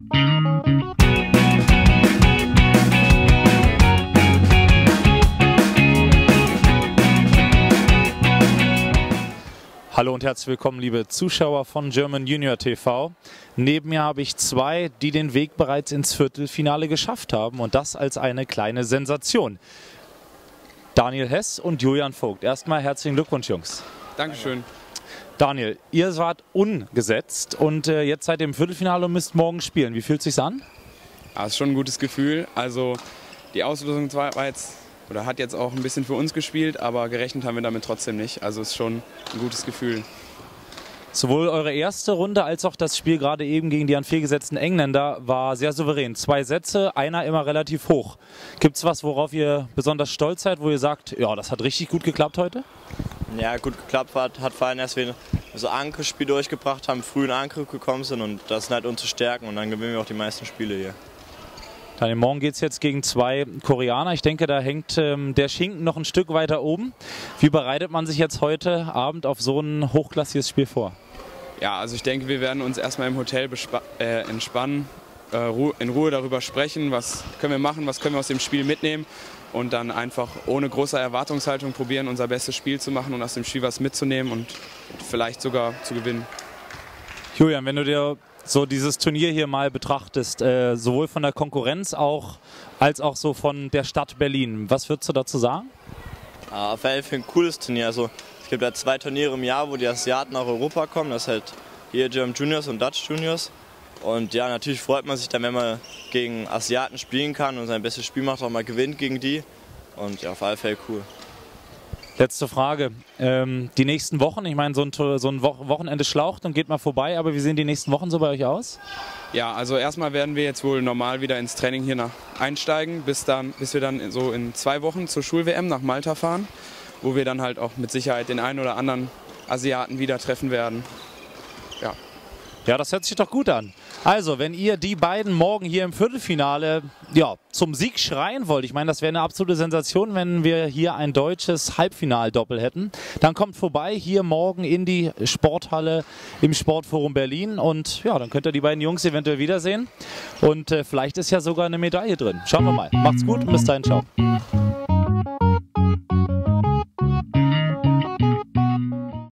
Hallo und herzlich willkommen, liebe Zuschauer von German Junior TV. Neben mir habe ich zwei, die den Weg bereits ins Viertelfinale geschafft haben und das als eine kleine Sensation. Daniel Hess und Julian Vogt. Erstmal herzlichen Glückwunsch, Jungs. Dankeschön. Daniel, ihr wart ungesetzt und äh, jetzt seid ihr im Viertelfinale und müsst morgen spielen. Wie fühlt es sich an? Ja, ist schon ein gutes Gefühl. Also die Auslosung war jetzt oder hat jetzt auch ein bisschen für uns gespielt, aber gerechnet haben wir damit trotzdem nicht. Also ist schon ein gutes Gefühl. Sowohl eure erste Runde als auch das Spiel gerade eben gegen die an vier gesetzten Engländer war sehr souverän. Zwei Sätze, einer immer relativ hoch. Gibt es was, worauf ihr besonders stolz seid, wo ihr sagt, ja, das hat richtig gut geklappt heute? Ja, gut geklappt hat, hat vor allem erst, wenn wir so Angriffsspiel durchgebracht haben, früh in Angriff gekommen sind und das sind halt unsere Stärken und dann gewinnen wir auch die meisten Spiele hier. Dann morgen geht es jetzt gegen zwei Koreaner. Ich denke, da hängt ähm, der Schinken noch ein Stück weiter oben. Wie bereitet man sich jetzt heute Abend auf so ein hochklassiges Spiel vor? Ja, also ich denke, wir werden uns erstmal im Hotel äh, entspannen, in Ruhe darüber sprechen, was können wir machen, was können wir aus dem Spiel mitnehmen und dann einfach ohne große Erwartungshaltung probieren, unser bestes Spiel zu machen und aus dem Spiel was mitzunehmen und vielleicht sogar zu gewinnen. Julian, wenn du dir so dieses Turnier hier mal betrachtest, äh, sowohl von der Konkurrenz auch als auch so von der Stadt Berlin, was würdest du dazu sagen? Ah, auf jeden Fall ein cooles Turnier. Also, es gibt ja zwei Turniere im Jahr, wo die Asiaten nach Europa kommen. Das ist halt hier German Juniors und Dutch Juniors. Und ja, natürlich freut man sich dann, wenn man gegen Asiaten spielen kann und sein bestes Spiel macht, auch mal gewinnt gegen die. Und ja, auf alle Fälle cool. Letzte Frage. Ähm, die nächsten Wochen, ich meine, so ein, so ein Wochenende schlaucht und geht mal vorbei, aber wie sehen die nächsten Wochen so bei euch aus? Ja, also erstmal werden wir jetzt wohl normal wieder ins Training hier nach einsteigen, bis, dann, bis wir dann so in zwei Wochen zur Schul-WM nach Malta fahren, wo wir dann halt auch mit Sicherheit den einen oder anderen Asiaten wieder treffen werden. Ja. Ja, das hört sich doch gut an. Also, wenn ihr die beiden morgen hier im Viertelfinale ja, zum Sieg schreien wollt, ich meine, das wäre eine absolute Sensation, wenn wir hier ein deutsches Halbfinaldoppel hätten, dann kommt vorbei hier morgen in die Sporthalle im Sportforum Berlin und ja, dann könnt ihr die beiden Jungs eventuell wiedersehen und äh, vielleicht ist ja sogar eine Medaille drin. Schauen wir mal. Macht's gut und bis dahin, ciao.